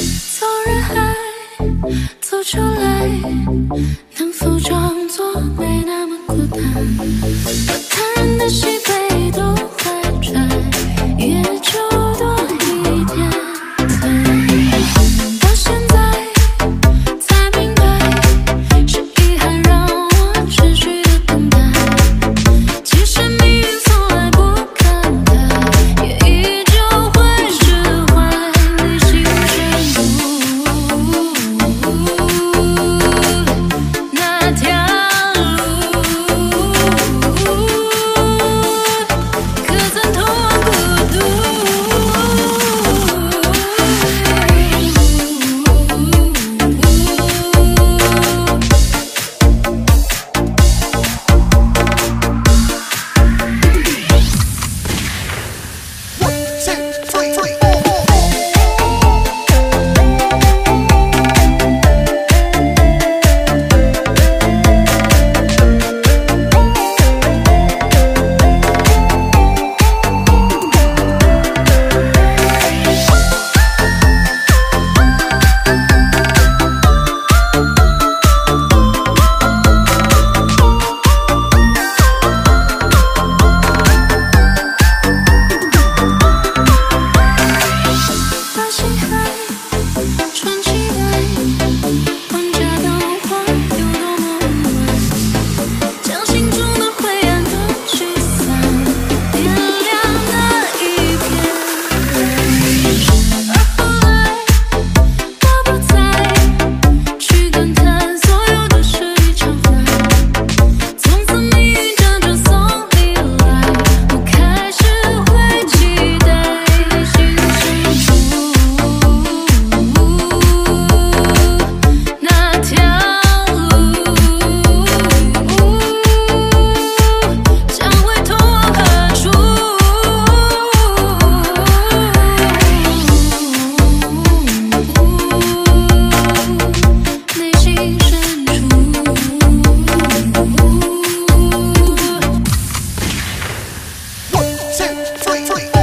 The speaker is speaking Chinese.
从人海走出来，two, three, three.